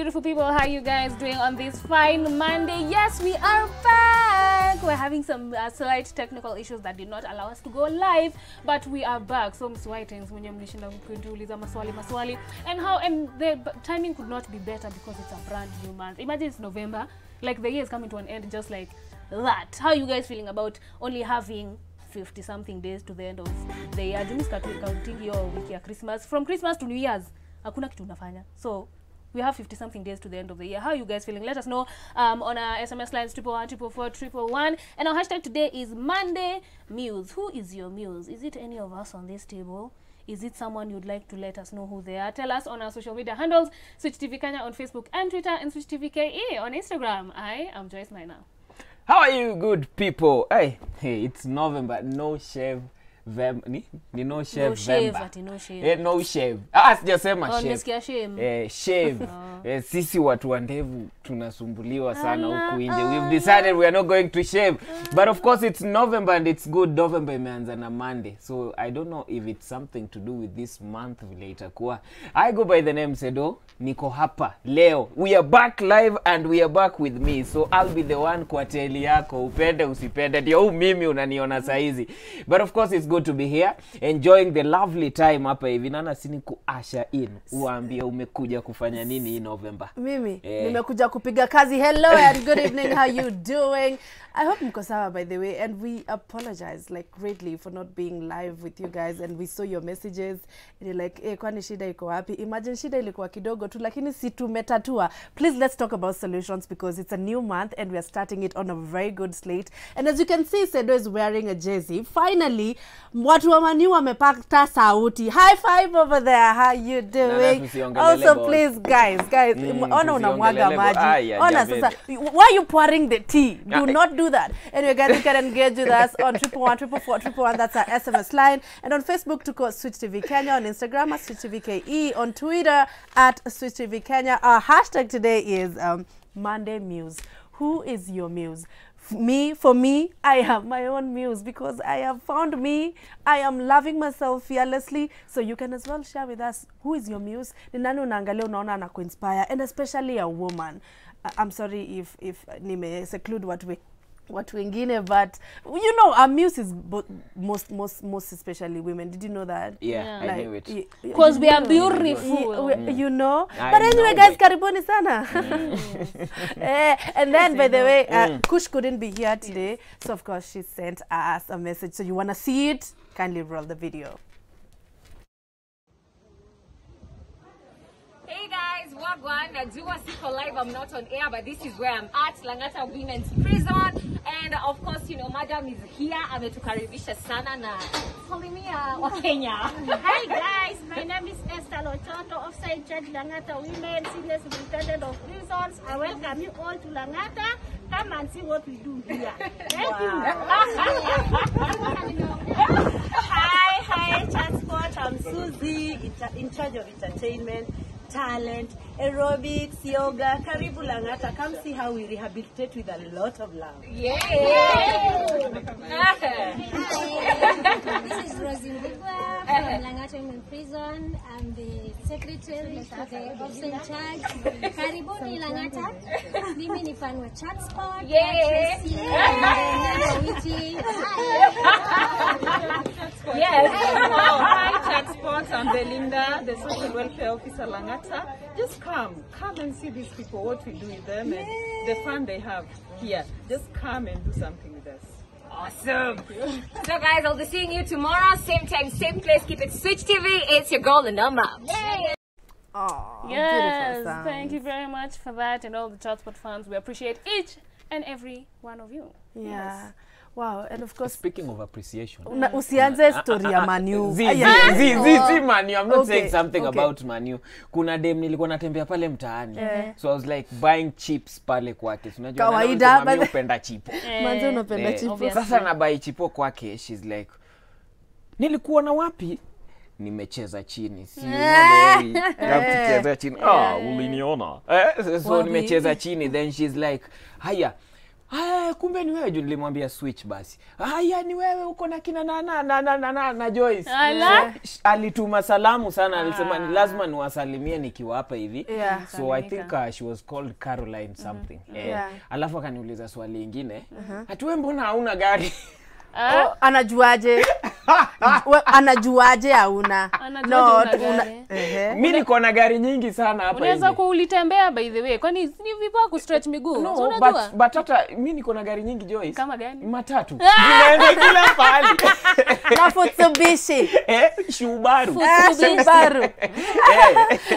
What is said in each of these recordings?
beautiful people. How you guys doing on this fine Monday? Yes, we are back. We're having some uh, slight technical issues that did not allow us to go live, but we are back. So mswaitens mwenye mlishinda kutuuliza maswali maswali and how and the timing could not be better because it's a brand new month. Imagine it's November, like the year is coming to an end just like that. How you guys feeling about only having 50 something days to the end of the year? Jumis counting hiyo wiki ya Christmas. From Christmas to New Year's, hakuna kitu unafanya. So we have 50 something days to the end of the year. How are you guys feeling? Let us know um, on our SMS lines triple one triple four triple one. And our hashtag today is Monday Muse. Who is your muse? Is it any of us on this table? Is it someone you'd like to let us know who they are? Tell us on our social media handles Switch TV Kenya on Facebook and Twitter and Switch TV KE on Instagram. I am Joyce minor How are you good people? Hey, hey, it's November. No shave. Vem, ni, ni no shave, No shave, ati no shave. Eh, no shave. Ah, sijasema Oh, shave. nimesikia shame. Eh, shave. Eh, sisi watu wa ndevu tunasumbuliwa sana huku nje. We've decided we are not going to shave. But of course it's November and it's good. November imeanza na Monday. So I don't know if it's something to do with this month vile itakuwa. I go by the name Sedo. Niko hapa leo. We are back live and we are back with me. So I'll be the one kwa teli yako. Upende usipende. Ndio huu mimi unaniona saizi. But of course it's good to be here enjoying the lovely time hapa hivi. Nana sini kuasha in. Uambie umekuja kufanya nini hii November. mimi Eh. nimekuja kupiga kazi hello and good evening how you doing i hope mko sawa by the way and we apologize like greatly for not being live with you guys and we saw your messages and you're like eh, kwani shida iko wapi imagine shida ilikuwa kidogo tu lakini si tumetatua please let's talk about solutions because it's a new month and we are starting it on a very good slate and as you can see sedo is wearing a jersey finally watu wa Mani wamepata sauti. High five over there. How you doing? also please guys guys Mm, ona unamwaga maji. Ona sasa why are you pouring the tea? Do not do that. Anyway guys you can engage with us on triple one triple four triple one. That's our sms line. And on facebook to call switch tv kenya. On instagram at switch tv ke on twitter at switch tv kenya. Our hashtag today is um, monday muse. Who is your muse me for me i have my own muse because i have found me. I am loving myself fearlessly. So you can as well share with us who is your muse? Ni nani unaangalia unaona na kuinspire and especially a woman. I'm sorry if if nime seclude what we watu wengine but you know our muse is most most most especially women. Did you know that? Yeah, Yeah. I knew it. Because we are you know. beautiful. We- you know. I but anyway know, guys karibuni sana. Eh, and then by the way uh, kush couldn't be here today so of course she sent us a message. So you want to see it? Kindly roll the video. Hey guys, Wagwan. Uh, Najua Siko Live. I'm not on air, but this is where I'm at, Langata Women's Prison. And uh, of course, you know, Madam is here. Ametukaribisha sana na uh, salimia wa Kenya. Hi guys, my name is Esther Lochoto, Offside Church Langata Women, Senior Superintendent of Prisons. I welcome you all to Langata. Come and see what we do here. Thank Hi, hi, Transport. I'm Susie, in charge of entertainment, talent, aerobics, yoga. Karibu Langata. Come see how we rehabilitate with a lot of love. Yeah. This is Rosie Mbigwa from Langata Women Prison. I'm the secretary to the Offside Church. Karibuni Langata. Mimi ni fan wa Chat spot. Yeah. Tracy, and then Witi. Yes. Hi, Chat Sports. I'm Belinda, the social welfare officer Langata. Just come, come and see these people, what we do with them, and the fun they have here. Just come and do something with us. Awesome. So guys, I'll be seeing you tomorrow, same time, same place. Keep it Switch TV. It's your girl, Anama. oh Yes, beautiful sound. thank you very much for that and all the Chatspot fans. We appreciate each and every one of you. yeah wow and of course Speaking of appreciation. una- usianze story ya manu Zi, zi, zi, zi, si Manu. I'm not Okay, saying something okay. about Manu. Kuna dem nilikuwa natembea pale mtaani. Yeah. So I was like buying chips pale kwake. Unajua Kawaida, mimi hupenda chipo. Manzi unapenda Eh, chipo. Sasa na buy chipo kwake. She's like nilikuwa na wapi? Nimecheza chini. Si kucheza chini. Ah, uliniona. Eh, so nimecheza chini then she's like, "Haya, "Ah, kumbe ni wewe juu nilimwambia switch basi. Haya ni wewe uko na kina na na na na, na, na, na Joyce. Ala. So, alituma salamu sana alisema ni lazima niwasalimie nikiwa hapa hivi. Yeah. so i think uh, she was called caroline something eh, Yeah. alafu akaniuliza swali ingine. Hatuwe mbona hauna gari? Oh, anajuaje anajuaje hauna Anajuaje No, una una- gari? Ehe. mi niko na gari nyingi sana hapa unaweza kulitembea by the way kwani ni vipoa kustretch miguu no, So but, but hata mi niko na gari nyingi Joyce. Kama gani? matatu zinaenda kila pahali na Futsubishi. eh, shubaru Subaru. eh.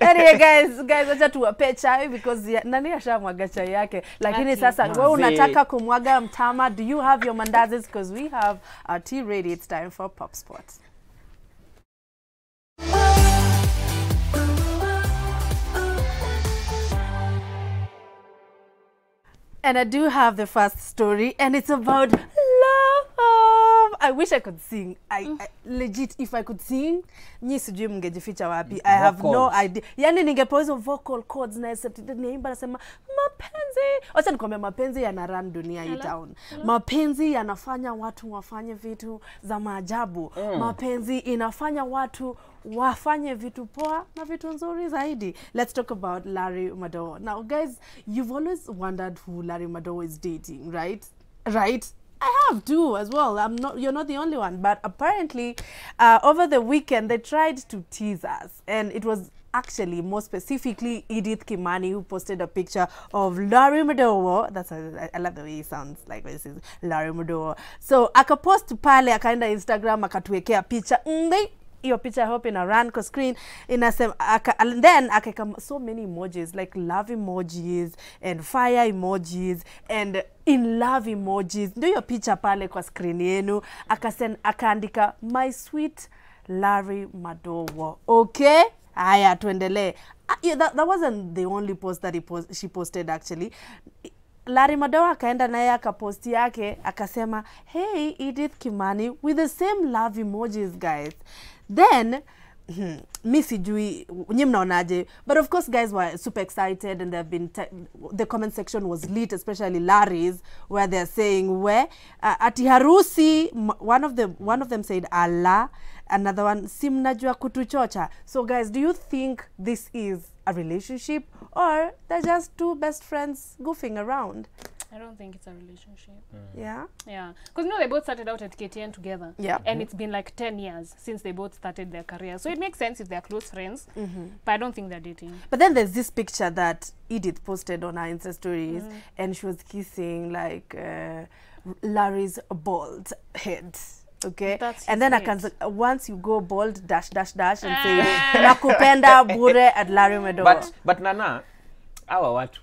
anyway guys guys acha tuwape chai because ya, nani ashamwaga chai yake lakini Ati. sasa wewe unataka kumwaga mtama do you have your mandazes because we have our tea ready it's time for pop sports And I do have the first story, and it's about. I wish I could sing. I, mm. I legit, if I could sing, nyi sijui mngejificha wapi. I have no idea. Yani ningepewa hizo vocal cords na naimba nasema mapenzi. Acha nikwambia mapenzi yana run dunia hii town. Mapenzi yanafanya watu wafanye vitu za maajabu. Mm. Mapenzi inafanya watu wafanye vitu poa na vitu nzuri zaidi. Let's talk about Larry Madowo. Now guys, you've always wondered who Larry Madowo is dating, right? Right? I have too as well. I'm not you're not the only one, but apparently uh, over the weekend they tried to tease us and it was actually more specifically Edith Kimani who posted a picture of Larry Madowo. That's a, I love the way he sounds like this is Larry Madowo. So akapost pale akaenda Instagram akatuwekea picha Ndi, hiyo picha hope ina run kwa screen inasema aka, and then akaeka so many emojis like love emojis and fire emojis and in love emojis. Ndio hiyo picha pale kwa screen yenu. Akasen akaandika my sweet Larry Madowo. Okay? Haya tuendelee. Uh, yeah, that, that wasn't the only post that he post, she posted actually. Larry Madowo akaenda naye akaposti yake akasema hey Edith Kimani with the same love emojis guys then hmm, mi sijui nyi mnaonaje? But of course guys were super excited and they've been the comment section was lit especially Larry's where they're saying where? Uh, ati harusi one of them one of them said Allah another one si mnajua kutuchocha. So guys do you think this is a relationship or they're just two best friends goofing around I don't think it's a relationship. Mm. yeah Yeah, because you know they both started out at KTN together. Yeah. and mm-hmm. it's been like ten years since they both started their career. So it makes sense if they're close friends. Mm-hmm. But I don't think they're dating. But then there's this picture that Edith posted on her Insta stories, mm-hmm. and she was kissing like uh, Larry's bald head. Okay, That's and his then I can once you go bald dash dash dash and say ah. nakupenda bure at Larry Madowo. but, but nana hawa watu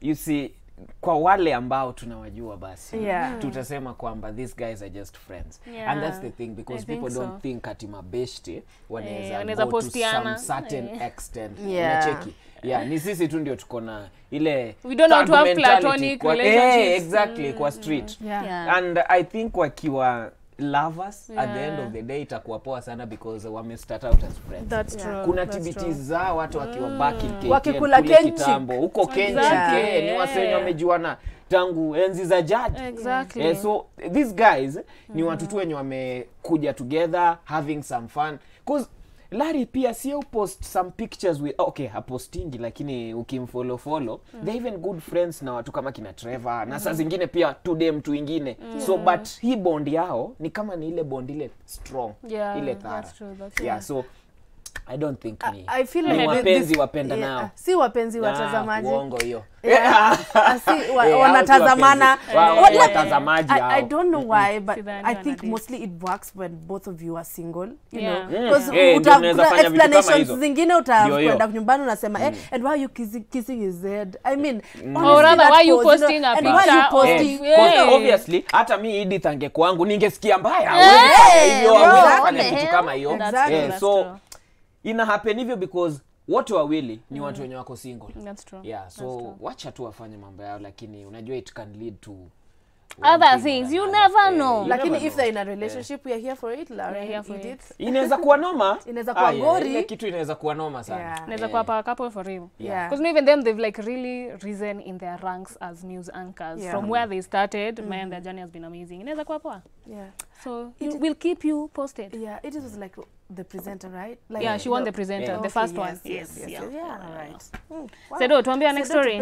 you see kwa wale ambao tunawajua basi Yeah. tutasema kwamba these guys are just friends Yeah. and that's the thing because I think people so. don't think ati mabeshte wanaweza wanaweza go to postiana. some certain yeah. extent Yeah. unacheki yeah ni sisi tu ndio tuko na ile We don't know to have platonic kwa, eh, relationships. exactly kwa street yeah. Yeah. and i think wakiwa lovers yeah. at the end of the day itakuwa poa sana because wame start out as friends That's Yeah. true. kuna tibiti za watu wakiwa back in Wakikula kenchi. kitambo huko Kenchi Exactly, ke, ni wase wenye yeah. wamejuana tangu enzi za jadi Exactly. Yeah, so these guys mm. ni watu tu wenye wamekuja together having some fun cause Larry pia sio post some pictures with oh, okay hapostingi lakini ukimfollow follow mm. -hmm. they even good friends na watu kama kina Trevor na saa zingine pia today mtu ingine. So but hii bond yao ni kama ni ile bond ile strong Yeah, ile thara. that's true, that's yeah so I don't think ni I feel ni like wapenzi this- wapenda yeah, nao. si wapenzi Ah, watazamaji. uongo hiyo. Yeah. Ah, si, wa, Eh, wanatazamana. watazamaji I, I don't know why but I think mostly it works when both of you are single you Yeah. know? Mm. because Eh, vitu kama explanations zingine utakwenda nyumbani unasema eh, and why are you kissing, kissing his head I mean honestly, Or rather, why you posting a picture why you posting Eh, Yeah. obviously hata mi Edith angekuangu ningesikia mbaya hivyo kitu kama hiyo. Eh, so. Ina happen hivyo because wote wawili ni watu wenye wako single. That's true. yeah That's so true. wacha tu wafanye mambo yao lakini unajua it can lead to other things you never know. Lakini if they're in a relationship we are here for it here for it. inaweza kuwa noma? Inaweza kuwa gori ile kitu inaweza kuwa noma sana. Inaweza kuwa power couple for him Yeah. Because even them, they've like really risen in their ranks as news anchors. Yeah. From where they started, man, their journey has been amazing. Inaweza kuwa poa. yeah. So we'll keep you posted. yeah it is like the presenter right like Yeah, she won the presenter, Yeah. the Okay, first yes, one. yes, yes, yes, yeah. yeah, all right. Mm, wow. Sedo, tuambia next Sedo, story.